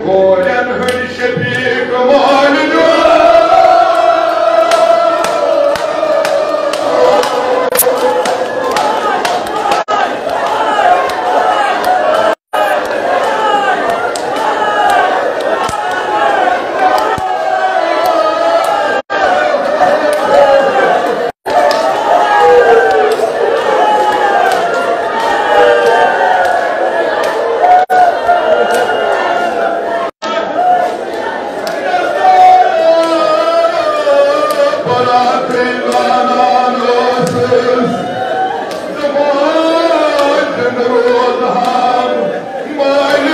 Go and worship me, come on the Mahal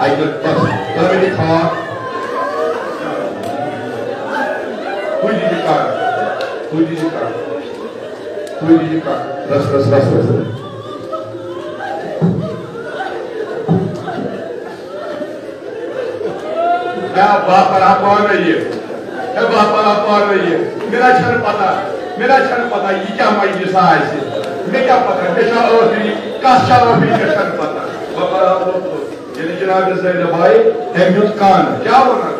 सारे कर शुभाई कुली अगर बस तभी खा Fui de cara. Fui de cara. Fui de cara. Ras, ras, ras, ras. क्या बाप पर आप और रही है बाप पर आप और रही है मेरा क्षण पता मेरा क्षण पता ये क्या माई जैसा ऐसे मैं क्या पता कैसा और फिर काशा और का क्षण पता बाप पर आप Gelin Cenab-ı Zeyde Bayi Temyut Kağan'ı. Kâbına.